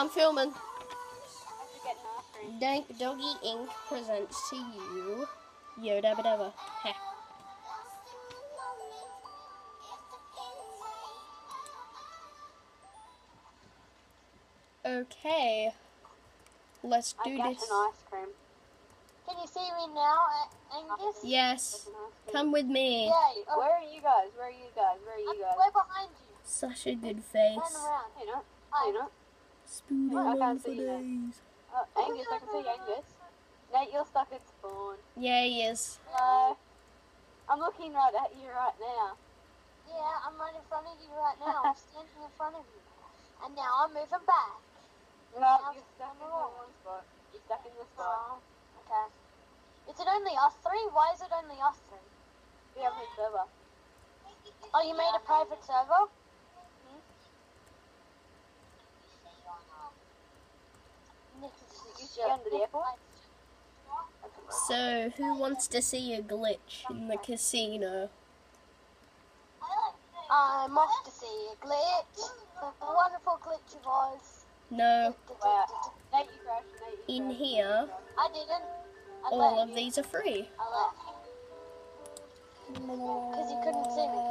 I'm filming. I should get an ice cream. Dank Doggy Inc. presents to you Yo Dabba Dabba. Heh. Okay. Let's I do got this. an ice cream. Can you see me now, uh, Angus? Yes. Get an ice cream. Come with me. Yay. Oh, Where are you guys? Where are you guys? Where are I'm you guys? way behind you. Such a good Turn face. around. Hey, not. Hi. Hey, not. Spoon I on can't for see you days. Oh, Angus, I can see Angus. Nate, you're stuck at spawn. Yeah, he is. Hello. I'm looking right at you right now. Yeah, I'm right in front of you right now. I'm standing in front of you. And now I'm moving back. No, I'm you're stuck in the one spot. You're stuck in the spot. Oh, okay. Is it only us three? Why is it only us three? We have a server. Oh, you made a private server? Nick is You should go to the airport. So, who wants to see a glitch in the casino? I'm off to see a glitch. A wonderful glitch of ours. No, Wow. Nate, you crashed. Nate, you in here, I didn't. All of these are free. Because you couldn't see me.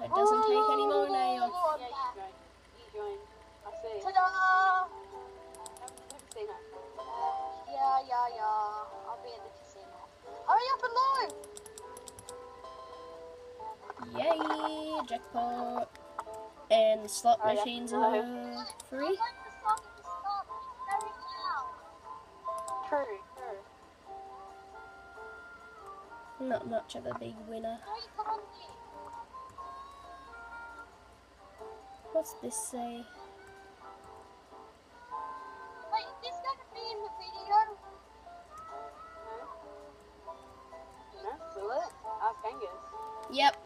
It doesn't take any more nails. Ooh, Yeah, you joined. You joined. I see. Ta-da! Haven't haven't seen it. Yeah, yeah, yeah. I'll be at the casino. Hurry up and load! Yay, jackpot. And slot Oh, yeah. machines No. are free. I like the song at the start, but it's very loud. True, true. Not much of a big winner. Hurry. What's this say? Ask Angus. Yep.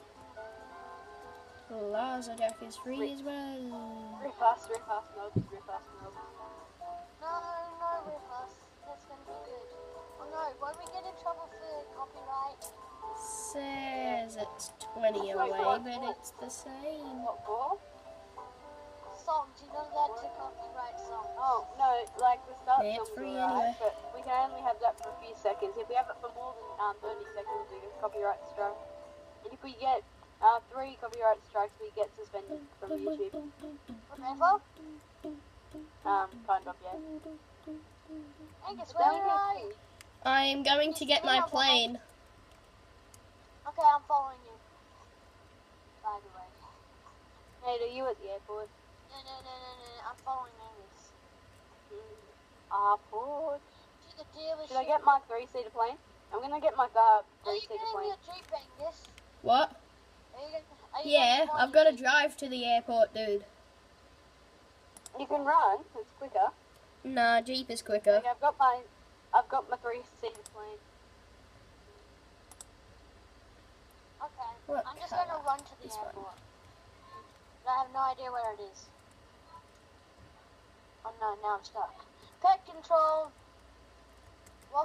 Laserjack is free as well. Rip us, rip us, no. rip us, No, no, with us. That's going to be good. Oh no, won't we get in trouble for copyright? Says it's 20 Wait, away, what? but it's the same. What for? do you know that to copyright song? Oh, no, like the start Yeah, it's song's free alright, anyway. But we can only have that for a few seconds. If we have it for more than um, 30 seconds, we get copyright strike. And if we get uh, three copyright strikes, we get suspended from YouTube. Forever? Um, kind of, yeah. Angus, where are you? I am going to get my plane. Okay, I'm following you. By the way. Nate, are you at the airport? No, no, no, no, no, I'm following Angus. Airport. To the dealership. Should I get my three-seater plane? I'm gonna get my uh, Are you three-seater getting plane. your Jeep, Angus? What? Are you getting, are you Yeah, I've got to drive to the airport, dude. You can run. It's quicker. Nah, Jeep is quicker. Okay, I've got my, I've got my three-seater plane. Okay. What I'm just gonna run to the is one? airport. But I have no idea where it is. Oh no, now I'm stuck. Pet control. Uh,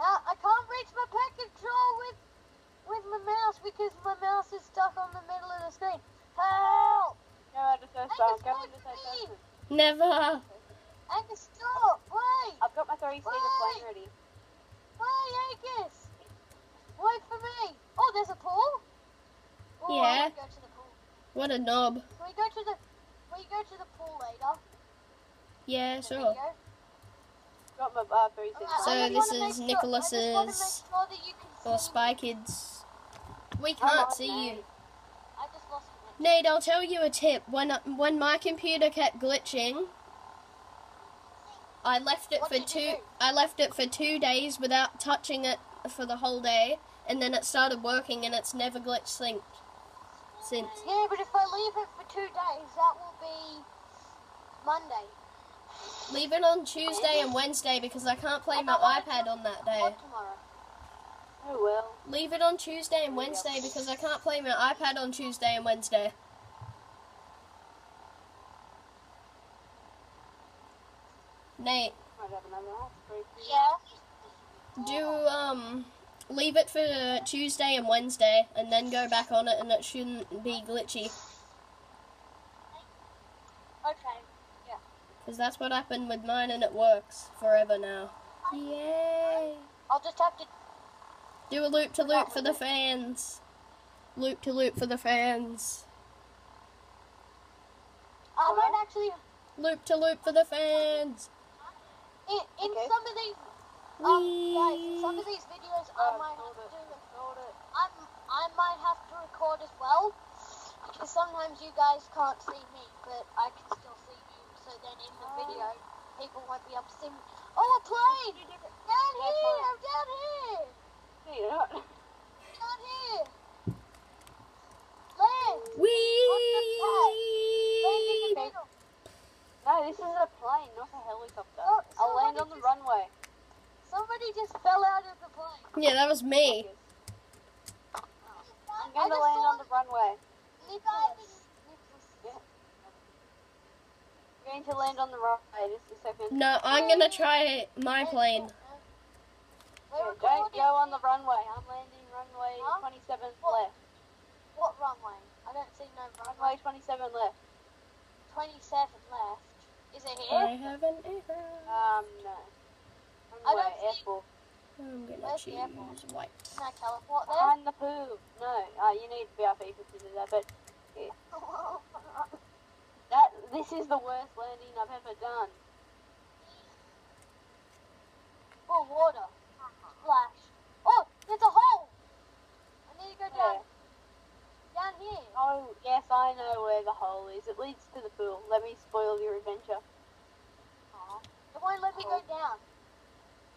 I can't reach my pet control with with my mouse because my mouse is stuck on the middle of the screen. Help! Go out to first Angus, time. Go wait into for first me. person. Never. Angus, stop! Wait! I've got my three-seater plane ready. Wait, Angus! Wait for me! Oh, there's a pool? Oh, Yeah. Go to the pool. What a knob. Can we go to the we go to the pool later? Yeah, There sure. we go. Got my uh, three-seater Alright, So I plane. just this is make sure- I just Nicholas's make sure that you can Or Spy. Kids. We can't oh, on see you. Nate. I just lost Nate, I'll tell you a tip. When when my computer kept glitching, I left it for two. I left it for two days without touching it for the whole day, and then it started working, and it's never glitch synced since. Yeah, but if I leave it for two days, that will be Monday. Leave it on Tuesday and Wednesday because I can't play my iPad on that day. Not tomorrow. Oh well. Leave it on Tuesday and Wednesday because I can't play my iPad on Tuesday and Wednesday. Nate, Might have another ice. Yeah. do um leave it for Tuesday and Wednesday and then go back on it and it shouldn't be glitchy. Okay. Because that's what happened with mine and it works forever now. Yay! I'll just have to. Do a loop to loop for the fans. Loop to loop for the fans. I might actually. Loop to loop for the fans. In, in Okay. some of these. Um, guys, some of these videos, I might hold have it. to. Hold it. I'm, I might have to record as well. Because sometimes you guys can't see me, but I can still see you. So then in the video, people won't be able to see me. Oh, a plane! Down Yeah, here! fine. Down here! No, you're not. Down here! Land! Land in the middle. No, this is a plane, not a helicopter. Oh, I'll land on the just- runway. Somebody just fell out of the plane. Yeah, that was me. I'm going to land on the runway. Nicholas. Yeah. I'm going to land on the runway. Just a second. No, I'm gonna try my plane. We're Yeah, don't go on the runway. I'm landing runway Huh? 27 What? left. What runway? I don't see no Runway runway. 27 left. 27 left. Is it here? I have an error. Um, no. I Runway don't see- airport. I'm gonna Where's the choose airport? white. Can I teleport there? Behind the pool. No, uh, you need VIP to do that, but that this is the worst landing I've ever done. oh, water. Splash. Oh, there's a hole. I need to go down. Down here. Oh, yes, I know where the hole is. It leads to the pool. Let me spoil your adventure. Aw. It won't let me go down.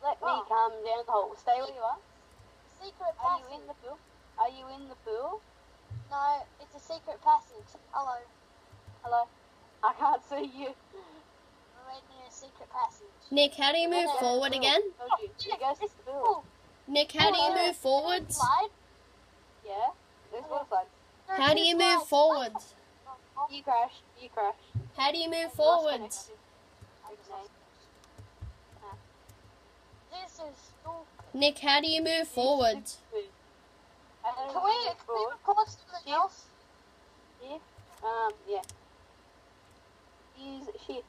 Let me Oh. come down the hole. Stay where you are. Secret Are passage. you in the pool? Are you in the pool? No, it's a secret passage. Hello. Hello? I can't see you. We're in a secret passage. Nick, how do you move forward again? Told you. goes to the pool. Nick, how do you Oh, move forwards? Yeah? There's water slides. How do you move slides. forwards? You crashed. You crashed. How do you move forwards? This is stupid. Nick, how do you move forwards? Can we we, can we forward? record something else? Shift. Um, yeah. Use shift.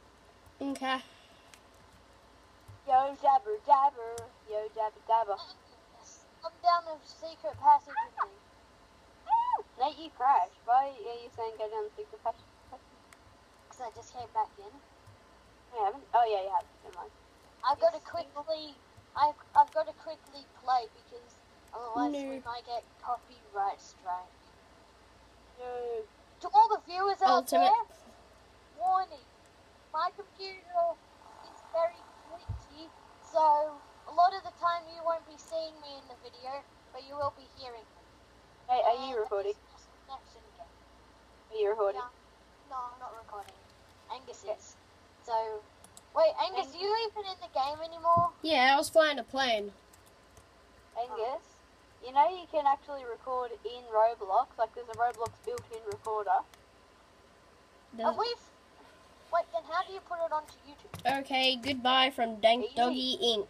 Okay. Yo jabber jabber. Yo jabber jabber. Come down the secret passage with me. Nate, you crashed. Why are you saying go down the secret passage? Because I just came back in. I haven't. Oh yeah, you have. Never mind. I've got to quickly, I've, I've got to quickly play because otherwise we might get copyright strike. No. To all the viewers out Ultimate. there, warning, my computer is very glitchy, so a lot of the time you won't be seeing me in the video, but you will be hearing me. Hey, are you recording? connection again. Are you recording? Yeah. No, I'm not recording. Angus is. So, wait, Angus, Angus. you even in the game anymore? Yeah, I was flying a plane. Angus, you know you can actually record in Roblox. Like there's a Roblox built-in recorder. Have The- we? Wait, then how do you put it onto YouTube? Okay, goodbye from Dank Easy. Doggy Inc.